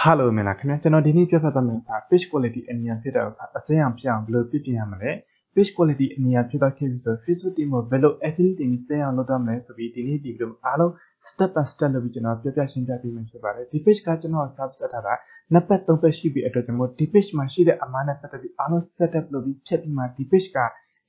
Hello မင်္ဂလာခင်ဗျာကျွန်တော်ဒီနေ့ပြပြသွားမယ့်စာ page quality အနည်းဖြစ်တဲ့အစားအစင်းအောင်ဖြစ်အောင်ဘယ်လိုပြင်ပြရမလဲ page quality အနည်းဖြစ်တော့ခဲ့ပြီဆို Facebook team ကိုဘယ်လို affiliate team စင်းအောင်လုပ်တော့မလဲဆိုပြီးဒီနေ့ဒီဗီဒီယိုအားလုံး step by step လုပ်ပြီးကျွန်တော်ပြပြရှင်းပြပေးမှာဖြစ်ပါတယ်ဒီ page ကကျွန်တော် sub set ထားတာနှစ်ပတ်သုံးပတ်ရှိပြီအတွက်ကျွန်တော်ဒီ page မှာရှိတဲ့အမှားနဲ့ပတ်သက်ပြီးအားလုံး setup လုပ်ပြီးဖြတ်ပြီးမှဒီ page က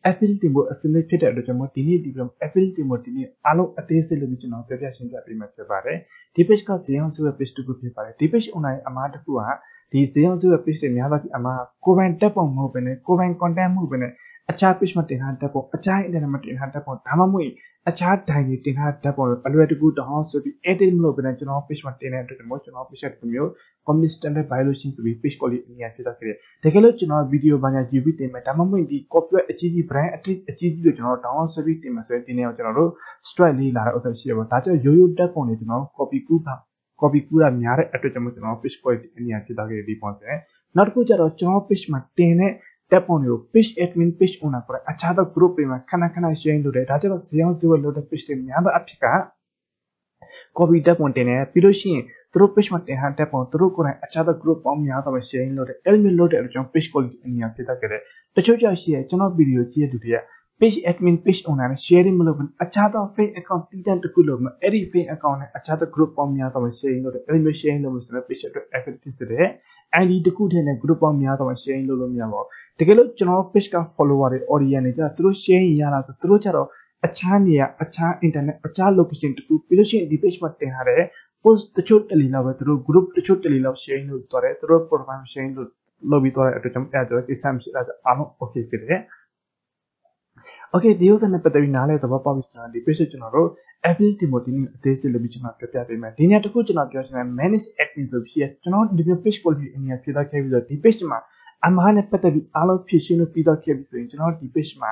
affiliate တင်ဖို့အစနစ်ဖြစ်တဲ့အတွက်ကျွန်တော်ဒီနေ့ဒီလို affiliate တင်ဖို့ဒီနေ့အားလုံးအသေးစိတ်လို့ကျွန်တော်ပြပြရှင်းပြပေးမှာဖြစ်ပါတယ်ဒီ page ကဇေယျအောင်စုရဲ့ page တစ်ခုဖြစ်ပါတယ်ဒီ page online အမှားတစ်ခုကဒီဇေယျအောင်စုရဲ့ page တွေများသောအားဖြင့်အမှားကိုယ်ပိုင်တက်ပုံမဟုတ်ဘဲနဲ့ကိုယ်ပိုင် content မဟုတ်ဘဲနဲ့အခြား page မှာတင်ထားတဲ့ပုံအခြား internet မှာတင်ထားတဲ့ပုံဒါမှမဟုတ်အခြား dai တွေတင်ထားတဲ့ပုံအလွယ်တကူတောင်းဆိုပြီး edit မလုပ်ဘဲနဲ့ကျွန်တော် page မှာတင်တဲ့အတွက်ကျွန်တော်ကျွန်တော် page တစ်မျိုး community standard violation ဆိုပြီး page quality အများဖြစ်တော့ခဲ့တယ်တကယ်လို့ကျွန်တော် video ဘာညာ UV တင်မယ်ဒါမှမဟုတ်ဒီ copyright အကြီးကြီး brand အကြီးအကြီးကြီးကိုကျွန်တော် download ဆိုပြီးတင်မယ်ဆိုရင်ဒီနေ့ကျွန်တော်တို့ strike လေးလာတဲ့ဥစ္စာရှိရပါဒါကြောင့်ရိုးရိုးတက်ပုံတွေကျွန်တော် copy ကူးပါ copy ကူးတာများတဲ့အတွက်ကြောင့်ကျွန်တော် page quality အများဖြစ်တော့ခဲ့ဒီပုံစံနောက်တစ်ခုကျတော့ကျွန်တော် page မှာတင်တဲ့တက်ပုံတွေကို page admin page owner ခေါ်တဲ့အခြားသော group တွေမှာခဏခဏ share လုပ်တယ်ဒါကြောင့်ဇေယောင်းဇေဝလုပ်တဲ့ page တွေများသောအဖြစ်က copy တက်ပုံတင်တယ်ပြီးလို့ရှိရင် သူတို့ page မှာတင်ထားတဲ့ပုံသူတို့ကိုယ်တိုင်အခြားသော group ပေါင်းများစွာပဲ sharing လုပ်တယ်အဲ့လိုမျိုးလုပ်တဲ့အတွက်ကျွန်တော် page quality အများဖြစ်တတ်ခဲ့တယ်တချို့ကြောင့်ရှိရကျွန်တော် video ကြည့်ရတဲ့သူတွေက page admin page owner နဲ့ sharing မလုပ်ဘူးအခြားသော fake account တည်တဲ့တစ်ခုလို့အဲ့ဒီ fake account နဲ့အခြားသော group ပေါင်းများစွာပဲ sharing လုပ်တယ်အဲ့လိုမျိုး sharing လုပ်လို့ဆိုတော့ page အတွက် effective ဖြစ်တယ် ID တစ်ခုထဲနဲ့ group ပေါင်းများစွာပဲ sharing လုပ်လို့မရပါဘူးတကယ်လို့ကျွန်တော် page က follower တွေ audience တွေကျသူတို့ sharing ရတာဆိုသူတို့ကျတော့အခြားနေရာအခြား internet အခြား location တခုပြီးလို့ရှိရင်ဒီ page မှာတင်ထားတဲ့ post တချို့တလီလောက်ပဲသူတို့ group တချို့တလီလောက် sharing လုပ်သွားတယ်သူတို့ profile sharing လုပ်လုပ်ပြီးသွားတဲ့အတွက်ကြောင့်အဲ့ဒါကိစ္စမရှိတာအားလုံး okay ဖြစ်တယ် Okay ဒီဥစ္စာနဲ့ပတ်သက်ပြီးနားလဲသဘောပေါက်ပြီဆိုတော့ဒီ page ကျွန်တော်တို့ affiliate Timothy နဲ့အသေးစိတ်လုပ်ပြီးကျွန်တော်ပြပြပေးမယ်ဒီနေ့တခုကျွန်တော်ပြောချင်တယ် manage admin ဆိုဖြစ်ကျွန်တော်ဒီ page quality အများဖြစ်သွားခဲ့ပြီးတော့ဒီ page မှာအမှားနဲ့ပတ်သက်ပြီးအားလုံးဖြည့်ရှင်းလို့ပြီးတော့ခဲ့ပြီဆိုရင်ကျွန်တော်ဒီ page မှာ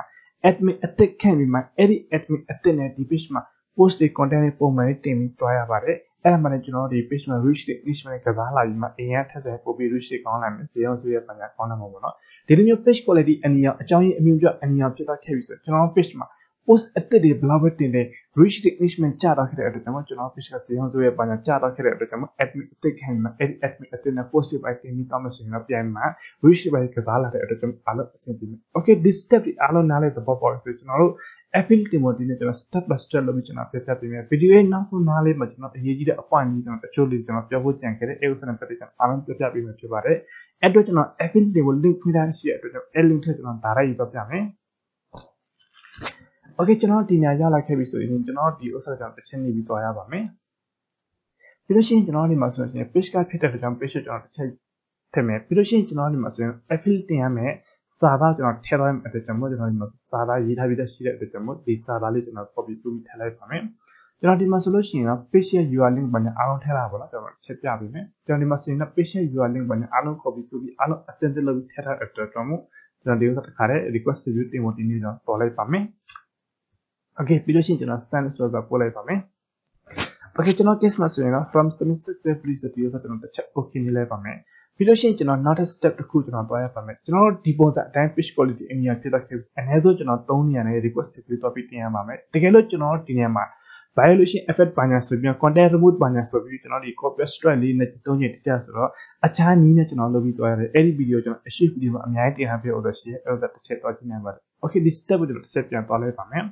admin အသစ်ခန့်ပြီးမှအဲ့ဒီ admin အသစ်နဲ့ဒီ page မှာ post တွေ content တွေပုံမှန်လေးတင်ပြီးတွားရပါတယ် အဲ့ဒါမှလည်းကျွန်တော်ဒီ page မှာ reach တွေ reach နဲ့ကစားလာပြီးမှအရင်ထက်တဲ့ပို့ပြီး reach တွေကောင်းလာမယ်ဇေယောဆိုရပညာကောင်းလာမှာပေါ့နော်ဒီလိုမျိုး page quality အနည်းအောင်အကြောင်းရင်းအမျိုးပြအနည်းအောင်ဖြစ်သွားခဲ့ပြီဆိုကျွန်တော် page မှာ post အသစ်တွေဘလောက်ပဲတင်တယ် reach တွေ engagement ကျတော့ခဲ့တဲ့အတွက်ကျွန်တော်ကျွန်တော် page ကဇေယောဆိုရပညာကျတော့ခဲ့တဲ့အတွက်ကျွန်တော် admin အသစ်ခံမှာအဲ့ဒီ admin အသစ်နဲ့ post တွေပဲတင်ပြီးတောင်းမယ်ဆိုရင်တော့ပြန်မှာ reach တွေပဲကစားလာတဲ့အတွက်ကျွန်တော်အားလုံးအဆင်ပြေမယ် okay this step တွေအားလုံးနားလည်သဘောပေါက်ဆိုကျွန်တော်တို့ affiliate တင်ဖို့ဒီနေ့ကျွန်တော် step by step လုပ်ပြီးကျွန်တော်ပြပြပေးမယ် video ရဲ့နောက်ဆုံးနားလေးမှာကျွန်တော်အရေးကြီးတဲ့အပိုင်းကြီးကျွန်တော်တချို့လေးကျွန်တော်ပြောဖို့ကြံခဲ့တဲ့အဲဥစ္စာနဲ့ပတ်သက်ကျွန်တော်အားလုံးပြပြပေးမယ်ဖြစ်ပါတယ်အဲ့တော့ကျွန်တော် affiliate တင်ဖို့ link ဖွင့်ထားရှိတဲ့အတွက်ကျွန်တော်အဲ link ထည့်ကျွန်တော်ဒါရိုက်ရေးပြပြမယ် okay ကျွန်တော်ဒီညရလာခဲ့ပြီဆိုရင်ကျွန်တော်ဒီဥစ္စာကြောင့်တစ်ချက်နေပြီးသွားရပါမယ်ပြီးလို့ရှိရင်ကျွန်တော်ဒီမှာဆိုရင် page ကဖြစ်တဲ့အတွက်ကြောင့် page ကျွန်တော်တစ်ချက်ထည့်မယ်ပြီးလို့ရှိရင်ကျွန်တော်ဒီမှာဆိုရင် affiliate တင်ရမယ် စာသားကျွန်တော်ထည့်လိုက်တဲ့အတွက်ကြောင့်မို့ကျွန်တော်ဒီမှာစာသားရေးထားပြီးတဲ့ရှိတဲ့အတွက်ကြောင့်မို့ဒီစာသားလေးကျွန်တော် copy ပြုပြီးထည့်လိုက်ပါမယ်ကျွန်တော်ဒီမှာဆိုလို့ရှိရင်တော့ page ရဲ့ URL link ဘာညာအားလုံးထည့်လာပါတော့ကျွန်တော်ချက်ပြပေးမယ်ကျွန်တော်ဒီမှာဆိုရင်တော့ page ရဲ့ URL link ဘာညာအားလုံး copy ပြုပြီးအားလုံးအစင်တက်လုပ်ပြီးထည့်ထားတဲ့အတွက်ကြောင့်မို့ကျွန်တော်ဒီဥစ္စာတစ်ခါတည်း request view တင်ဖို့ဒီနေ့တော့ပေါ်လိုက်ပါမယ် okay ပြီးလို့ရှိရင်ကျွန်တော် send ဆိုတာပို့လိုက်ပါမယ် okay ကျွန်တော် case မှာဆိုရင်တော့ from semester safely ဆိုပြီးတော့ကျွန်တော်တစ်ချက် okay နေလိုက်ပါမယ် ပြီးလို့ရှိရင်ကျွန်တော်နောက်တစ် step တစ်ခုကျွန်တော်တွားရပါမယ်ကျွန်တော်ဒီပုံစံအတိုင်း page quality အမြင်ဖြစ်တော့ခဲ့အနည်းဆုံးကျွန်တော်3နေရာနဲ့ request ပြီးတော့ပြီးတင်ရပါမယ်တကယ်လို့ကျွန်တော်ဒီနေရာမှာ violation effect ဘာညာဆိုပြီး content remove ဘာညာဆိုပြီးကျွန်တော်ဒီ copy strike လေးနဲ့တုံးချင်တက်ဆိုတော့အခြားနည်းနဲ့ကျွန်တော်လုပ်ပြီးတွားရတယ်အဲ့ဒီ video ကျွန်တော် achieve video မှာအများကြီးတင်ထားပြလို့ရှိရင်အဲ့ဒါတစ်ချက်တွားကြည့်နိုင်ပါတယ် okay ဒီ step ကိုကျွန်တော်တစ်ချက်ပြန်တွားလိုက်ပါမယ်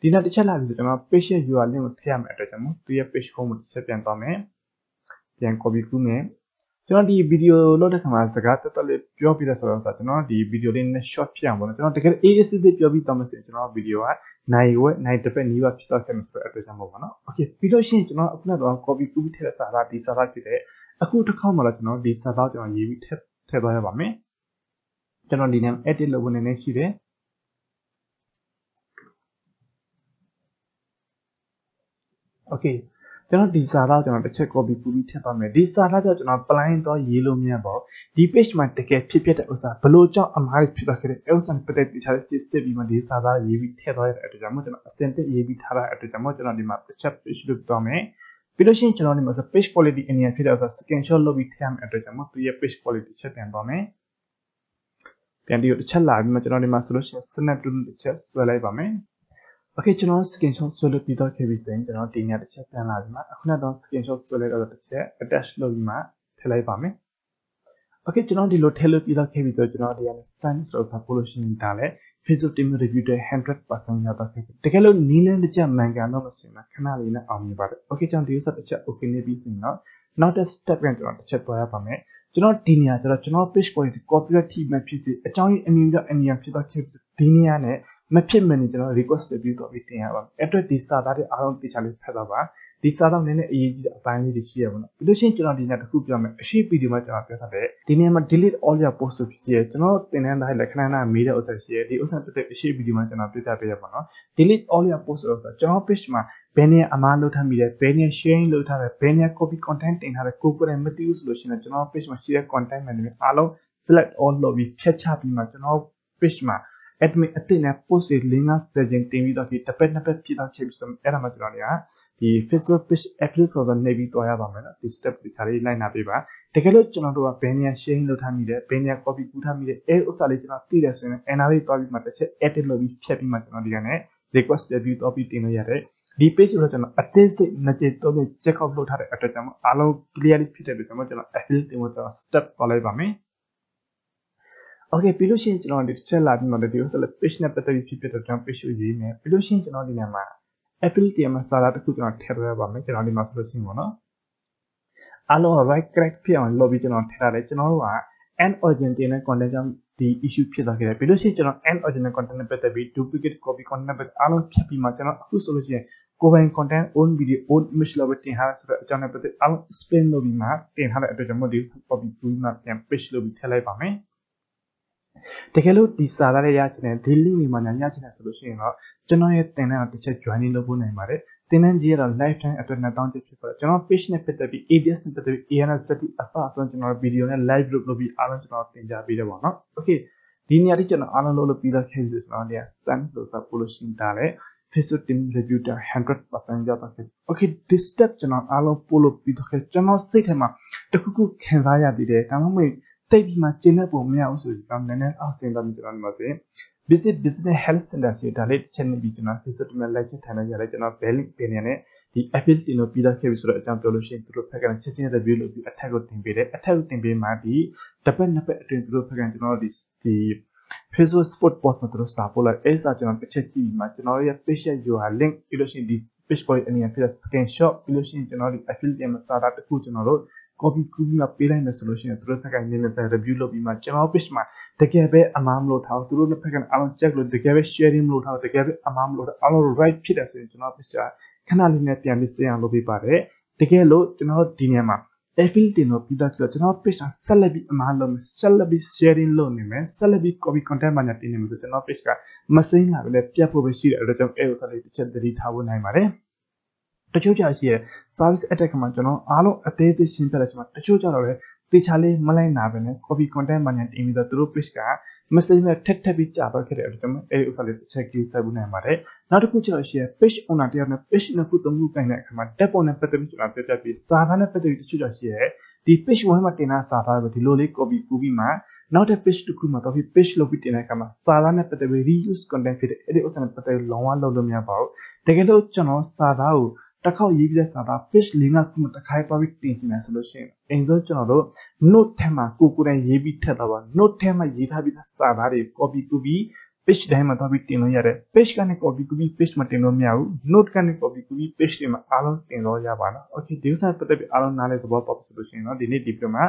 ဒီနောက်တစ်ချက်လာပြီးကျွန်တော် page ရဲ့ URL link ကိုထည့်ရမယ်အတွက်ကျွန်တော်သူရဲ့ page home ကိုတစ်ချက်ပြန်သွားမယ်ပြန် copy ကူးမယ် ကျွန်တော်ဒီဗီဒီယိုလုပ်တဲ့ခါမှာစကားတက်တက်လေးပြောပြတဲ့ဆိုတော့ကျွန်တော်ဒီဗီဒီယိုလေးနဲ့ short ဖြစ်အောင်ပေါ့နော်ကျွန်တော်တကယ် AAC လေးပြောပြီးတော့မှဆိုရင်ကျွန်တော်ဗီဒီယိုကနိုင်ဝက်နိုင်တစ်ဖက်နီးပါဖြစ်တော့ခဲ့မှာဆိုတော့အတွက်ကြောင့်ပေါ့နော် okay ပြီးလို့ရှိရင်ကျွန်တော်အခုနောက်တော့ copy ကူးထည့်တဲ့စာသားဒီစာသားဖြစ်တဲ့အခုတစ်ခေါက်မှလည်းကျွန်တော်ဒီစာသားကျွန်တော်ရေးပြီးထည့်ထည့်သွားရပါမယ်ကျွန်တော်ဒီ name edit လုပ်ဖို့နည်းနည်းရှိတယ် okay ကျွန်တော်ဒီစာသားကျွန်တော်တစ်ချက် copy ပူပြီးထည့်သွားမယ်ဒီစာသားကြောင့်ကျွန်တော် plan တော့ရေးလို့မရပါဘူးဒီ page မှာတကယ်ဖြစ်ဖြစ်တဲ့ဥစ္စာဘလို့ကြောင့်အမှားဖြစ်သွားခဲ့တဲ့ဥစ္စာနဲ့ပတ်သက်ပြီးထားတဲ့ system ပြီးမှဒီစာသားရေးပြီးထည့်သွားရတဲ့အတွက်ကြောင့်မို့ကျွန်တော်အစင်တက်ရေးပြီးထားတဲ့အတွက်ကြောင့်မို့ကျွန်တော်ဒီမှာတစ်ချက် page လုပ်သွားမယ်ပြီးလို့ရှိရင်ကျွန်တော်ဒီမှာဆို page quality အနေနဲ့ဖြစ်တဲ့ဥစ္စာ screenshot လုပ်ပြီးထည့်ရမယ့်အတွက်ကြောင့်မို့သူရဲ့ page quality ချက်ပြန်သွားမယ်ပြန်ပြီးတော့တစ်ချက်လာပြီးမှကျွန်တော်ဒီမှာဆိုလို့ရှိရင် snap tool တစ်ချက်ဆွဲလိုက်ပါမယ် Okay ကျွန်တော် screenshot ဆွဲလို့ပြီးတော့ခဲ့ပြီဆိုရင်ကျွန်တော်ဒီညတစ်ချက်ပြန်လာပြီမှာအခုနောက်တော့ screenshot ဆွဲလိုက်တော့တစ်ချက် attach လုပ်ပြီးမှထထည့်လိုက်ပါမယ်။ Okay ကျွန်တော်ဒီလိုထည့်လို့ပြီးတော့ခဲ့ပြီဆိုကျွန်တော်ဒီကနေ sign ဆိုတော့ပို့လို့ရှိရင်ဒါလည်း Facebook team review တွေ100%ရောက်တော့ခဲ့ပြီ။တကယ်လို့နီးလန်းတစ်ချက်မှန်ကန်တော့မဆိုရင်ခဏလေးနဲ့အောင်မြင်ပါတယ်။ Okay ကျွန်တော်ဒီဥစ္စာတစ်ချက် okay နေပြီဆိုရင်တော့နောက်တစ် step ကကျွန်တော်တစ်ချက်သွားရပါမယ်။ကျွန်တော်ဒီနေရာကျတော့ကျွန်တော် page quality copyright ထိမှဖြစ်စေအကြောင်းရင်းအမြင်ကြောင့်အမြင်ဖြစ်တော့ခဲ့ဒီနေရာနဲ့ မဖြစ်မနေကျွန်တော် request review တော့ပြီးတင်ရပါမယ်။အဲ့အတွက်ဒီစာသားတွေအားလုံးတေချာလေးဖတ်တော့ပါဒီစာတော့နည်းနည်းအရေးကြီးတဲ့အပိုင်းလေးတွေရှိရပါတော့ပြီးလို့ရှိရင်ကျွန်တော်ဒီနေ့တစ်ခုပြောမယ်အရှိဗီဒီယိုမှာကျွန်တော်ပြောထားတဲ့ဒီနေ့မှာ delete all your posts ဆိုဖြစ်ရကျွန်တော်သင်တန်းတိုင်းလည်းခဏခဏမေးတဲ့ဥစ္စာရှိရဒီဥစ္စာပြတဲ့အရှိဗီဒီယိုမှာကျွန်တော်ပြပြပေးရပါတော့ delete all your posts ဆိုတော့ကျွန်တော် page မှာဘယ်နေအမားလုပ်ထားမိတယ်ဘယ်နေ sharing လုပ်ထားတယ်ဘယ်နေ copy content တင်ထားတယ်ကိုကိုယ်တိုင်မသိဘူးဆိုလို့ရှိရင်ကျွန်တော် page မှာရှိတဲ့ content management အားလုံး select all လုပ်ပြီးဖြတ်ချပြီးမှကျွန်တော် page မှာ admin အသစ်နဲ့ post တွေ၄၅ဆယ်ချင်းတင်ပြီးတော့ဒီတစ်ပတ်နှစ်ပတ်ပြည့်တော့ချိန်ပြီးဆိုအဲ့ဒါမှကျွန်တော်တွေကဒီ Facebook page affiliate program နေပြီးတွားရပါမယ်နော်ဒီ step တွေခြားလေးလိုက်နာပေးပါတကယ်လို့ကျွန်တော်တို့ကဘယ်နေရာ sharing လုပ်ထားမိတယ်ဘယ်နေရာ copy ကူးထားမိတယ်အဲဥစ္စာလေးကျွန်တော်သိတယ်ဆိုရင် NR လေးတွားပြီးမှတစ်ချက် edit လုပ်ပြီးဖြတ်ပြီးမှကျွန်တော်ဒီကနေ့ request review တော့ပြီးတင်လို့ရတယ်ဒီ page ကိုကျွန်တော်အသေးစိတ်နှစ်ကြိမ်သုံးကြိမ် check out လုပ်ထားတဲ့အတွက်ကြောင့်အားလုံး clearly ဖြစ်တဲ့အတွက်ကျွန်တော် affiliate တင်ဖို့ကျွန်တော် step သွားလိုက်ပါမယ် Okay ပြီးလို့ရှိရင်ကျွန်တော်ဒီတစ်ချက်လာပြီးမှဒီဥစ္စာလေး page နဲ့ပတ်သက်ပြီးဖြစ်ဖြစ်တော့ကျွန်တော် page ကိုရေးမယ်ပြီးလို့ရှိရင်ကျွန်တော်ဒီနေရာမှာ affiliate မှာစာသားတစ်ခုကျွန်တော်ထည့်ရပါမယ်ကျွန်တော်ဒီမှာဆိုလို့ရှိရင်ပေါ့နော်အားလုံး right correct ဖြစ်အောင်လုပ်ပြီးကျွန်တော်ထည့်ရတယ်ကျွန်တော်တို့က end origin တင်တဲ့ content ကြောင့်ဒီ issue ဖြစ်သွားခဲ့တယ်ပြီးလို့ရှိရင်ကျွန်တော် end original content နဲ့ပတ်သက်ပြီး duplicate copy content နဲ့ပတ်သက်အားလုံးဖြတ်ပြီးမှကျွန်တော်အခုဆိုလို့ရှိရင်ကိုယ်ပိုင် content own video own image လောက်ပဲတင်ထားရဆိုတော့အကြောင်းနဲ့ပတ်သက်အားလုံး spin လုပ်ပြီးမှတင်ထားတဲ့အတွက်ကြောင့်မို့ဒီ copy ပြီးမှပြန် paste လုပ်ပြီးထည့်လိုက်ပါမယ် တကယ်လို့ဒီစာသားတွေရချင်တယ်ဒီ link တွေမှာညာရချင်တယ်ဆိုလို့ရှိရင်တော့ကျွန်တော်ရဲ့သင်တန်းကိုတစ်ချက် joining လုပ်ဖို့နိုင်ပါတယ်သင်တန်းကြီးရတော့ lifetime အတွက်2000ကျပ်ဖြစ်ပါတယ်ကျွန်တော် page နဲ့ပတ်သက်ပြီး ADS နဲ့ပတ်သက်ပြီး ANS စတိအစအဆုံးကျွန်တော် video နဲ့ live group လုပ်ပြီးအားလုံးကျွန်တော်သင်ကြားပေးတယ်ပေါ့နော် okay ဒီနေရာที่ကျွန်တော်အားလုံးလုပ်လို့ပြီးတော့ခဲ့ပြီဆိုတော့ဒီက send လို့ဆိုပို့လို့ရှိရင်ဒါလည်း Facebook team review တာ100%ရောက်တော့ခဲ့ okay this step ကျွန်တော်အားလုံးပို့လို့ပြီးတော့ခဲ့ကျွန်တော်စိတ်ထဲမှာတခုခုခံစားရသေးတယ်ဒါမှမဟုတ် တိတ်ပြီးမှကျင်းတဲ့ပုံမရဘူးဆိုပြီးတော့နည်းနည်းအောက်ဆင်းတော့ကျွန်တော်ဒီမှာဆိုရင် visit business health center စီဒါလေးတစ်ချက်နေပြီးကျွန်တော် visit မှာလိုက်ချက်ထိုင်လိုက်ရတယ်ကျွန်တော် belly တင်နေနဲ့ဒီ affiliate တင်လို့ပြီးတော့ခဲ့ပြီဆိုတော့အကြောင်းပြောလို့ရှိရင်သူတို့ဖက်ကချက်ချင်း review လုပ်ပြီး attack ကိုတင်ပေးတယ် attack ကိုတင်ပေးမှဒီတစ်ပတ်နှစ်ပတ်အတွင်းသူတို့ဖက်ကကျွန်တော်ဒီဒီ Facebook sport post မှာသူတို့စာပို့လိုက်အဲစာကျွန်တော်တစ်ချက်ကြည့်ပြီးမှကျွန်တော်ရဲ့ page ရဲ့ URL link ပြီးလို့ရှိရင်ဒီ page point အနေနဲ့ဖြစ်တဲ့ screenshot ပြီးလို့ရှိရင်ကျွန်တော်ဒီ affiliate မှာစာတာတစ်ခုကျွန်တော်တို့ copy ကူးပြီးမှပေးလိုက်မယ်ဆိုလို့ရှိရင်သူတို့ဘက်ကနည်းနည်းပဲ review လုပ်ပြီးမှကျွန်တော် page မှာတကယ်ပဲအမှားမလို့ထားသူတို့ဘက်ကအားလုံး check လို့တကယ်ပဲ sharing မလို့ထားတကယ်ပဲအမှားမလို့ထားအားလုံး right ဖြစ်တယ်ဆိုရင်ကျွန်တော် page ကခဏလေးနဲ့ပြန်ပြီးစေအောင်လုပ်ပေးပါတယ်တကယ်လို့ကျွန်တော်ဒီနေရာမှာ affiliate တင်လို့ပြီးတော့ကျွန်တော် page ကဆက်လက်ပြီးအမှားလုပ်မယ်ဆက်လက်ပြီး sharing လုပ်နေမယ်ဆက်လက်ပြီး copy content မှာတင်နေမယ်ဆိုကျွန်တော် page ကမစိမ့်လာပဲလေပြတ်ဖို့ပဲရှိတယ်အဲ့တော့ကျွန်တော်အဲ့ဥစ္စာလေးတစ်ချက်သတိထားဖို့နိုင်ပါတယ် တချို့ကြရှိရ service attack မှာကျွန်တော်အားလုံးအသေးသေးရှင်းပြလိုက်ချင်မှာတချို့ကြတော့လေတေချာလေးမလိုက်နာပဲနဲ့ copy content မှာညတင်ပြီးတော့သူတို့ page က message နဲ့ထက်ထက်ပြီးကြာတော့ခဲ့တဲ့အတွက်ကျွန်တော်အဲဒီဥစ္စာလေးတစ်ချက်ကြည့်ဆက်ဖို့နိုင်ပါတယ်နောက်တစ်ခုကျတော့ရှိရ page owner တယောက်နဲ့ page နှစ်ခုသုံးခုကင်တဲ့အခါမှာ tab ပေါ်နဲ့ပတ်သက်ပြီးကျွန်တော်ပြပြပြီးစာသားနဲ့ပတ်သက်ပြီးတချို့ကျရှိရဒီ page 1မှာတင်တာစာသားပဲဒီလိုလေး copy ကူးပြီးမှနောက်တဲ့ page တစ်ခုမှာတော့ page လုပ်ပြီးတင်တဲ့အခါမှာစာသားနဲ့ပတ်သက်ပြီး reuse content ဖြစ်တဲ့အဲဒီဥစ္စာနဲ့ပတ်သက်ပြီးလုံးဝလုပ်လို့မရပါဘူးတကယ်လို့ကျွန်တော်စာသားကို တစ်ခေါက်ရေးပြီးတဲ့စာသား page ၄၅ခုမှတစ်ခါသွားပြီးတင်ချင်တယ်ဆိုလို့ရှိရင်အရင်ဆုံးကျွန်တော်တို့ note ထဲမှာကိုကိုယ်တိုင်ရေးပြီးထည့်တော့ပါ note ထဲမှာရေးထားပြီးတဲ့စာသားတွေ copy ကူပြီး page တိုင်းမှာသွားပြီးတင်လို့ရတယ် page ကနေ copy ကူပြီး page မှာတင်လို့မရဘူး note ကနေ copy ကူပြီး page တွေမှာအားလုံးတင်လို့ရပါတော့ okay ဒီဥစ္စာပတ်သက်ပြီးအားလုံးနားလည်သဘောပေါက်ဆိုလို့ရှိရင်တော့ဒီနေ့ဒီပြမှာ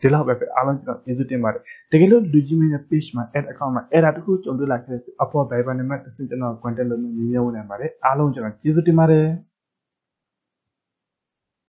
ဒီလောက်ပဲပဲအားလုံးကျွန်တော်ကျေးဇူးတင်ပါတယ်တကယ်လို့လူကြီးမင်းရဲ့ page မှာ add account မှာ error တခုကြုံတွေ့လာခဲ့တဲ့အပေါ် Viber နံပါတ်တစ်ဆင့်ကျွန်တော် contact လုပ်နေမြင်မြင်ဝင်နိုင်ပါတယ်အားလုံးကျွန်တော်ကျေးဇူးတင်ပါတယ်